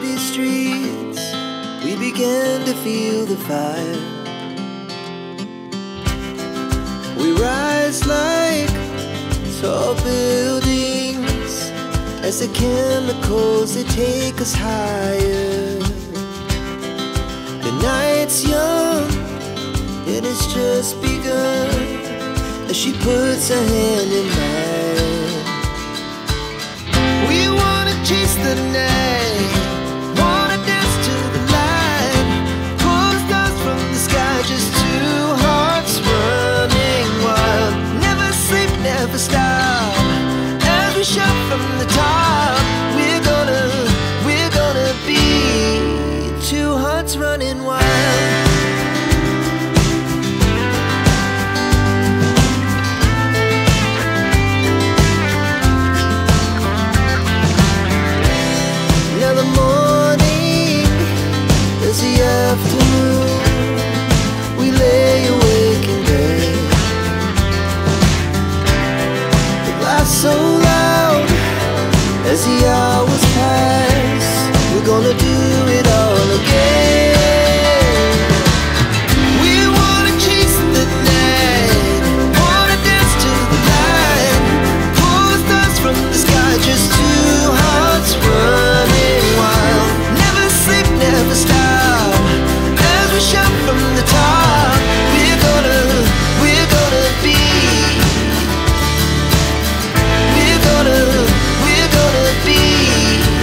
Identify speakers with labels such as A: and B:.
A: city streets, we began to feel the fire. We rise like tall buildings as the chemicals they take us higher. The night's young, it has just begun as she puts her hand in mine. We wanna chase the night, from the top, gonna do it